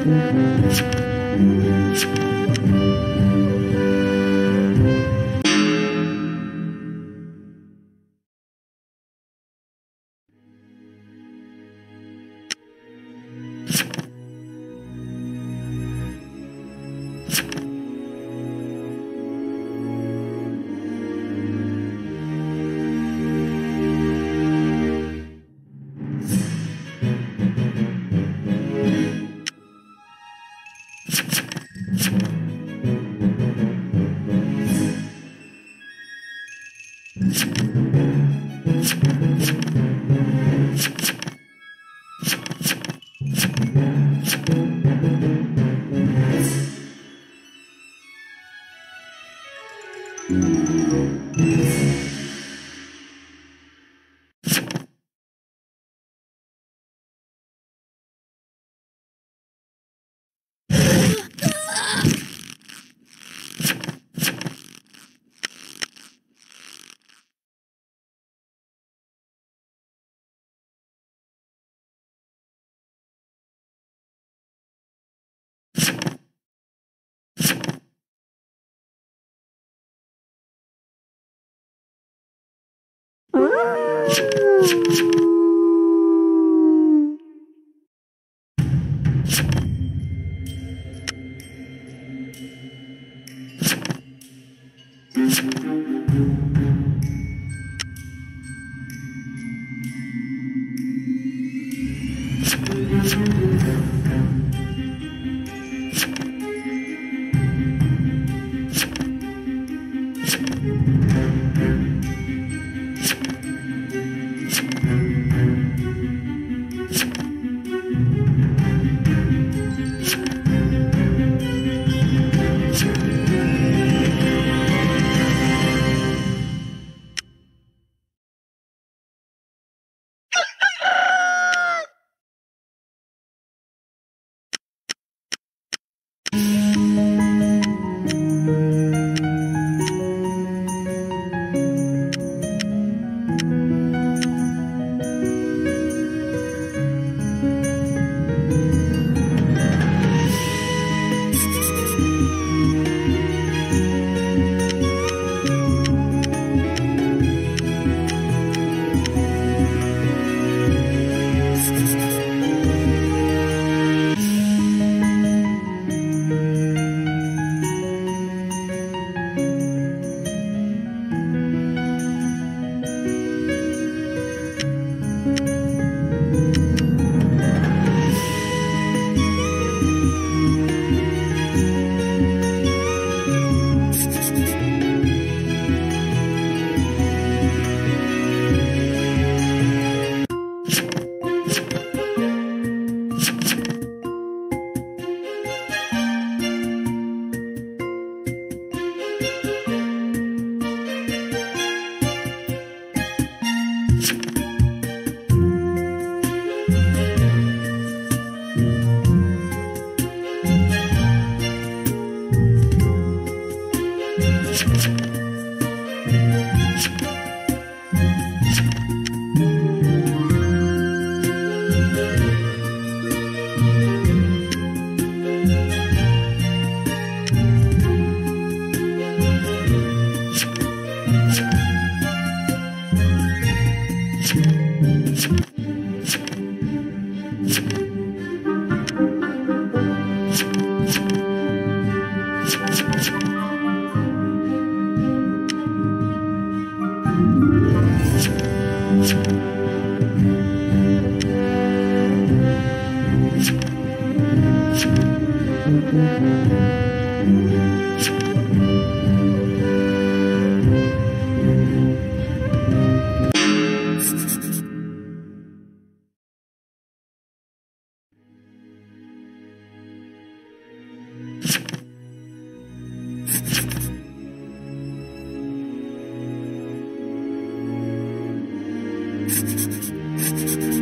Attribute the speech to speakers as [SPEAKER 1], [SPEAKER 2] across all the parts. [SPEAKER 1] Thank mm-hmm. you. Ah. Thank Thank you. Thank you.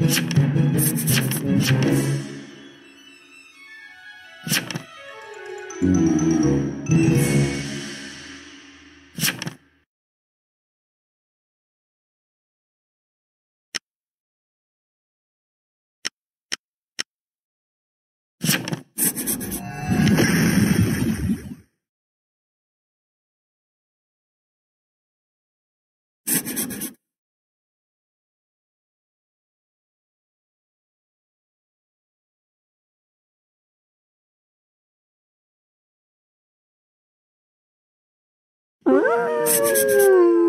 [SPEAKER 1] Thank you. Mm-hmm.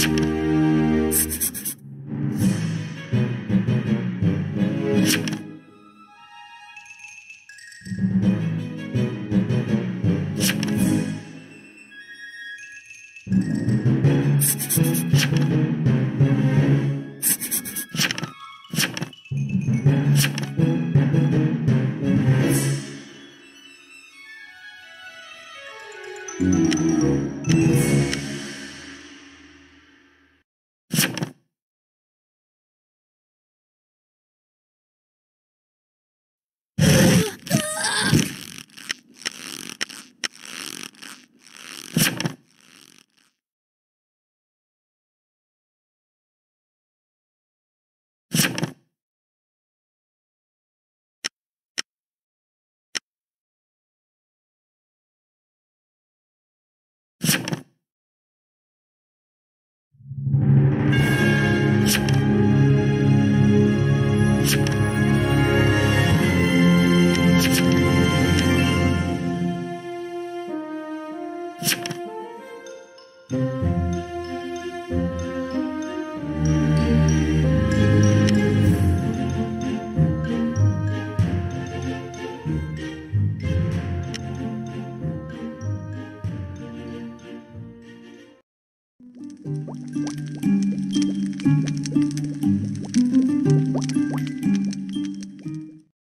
[SPEAKER 1] Thank you.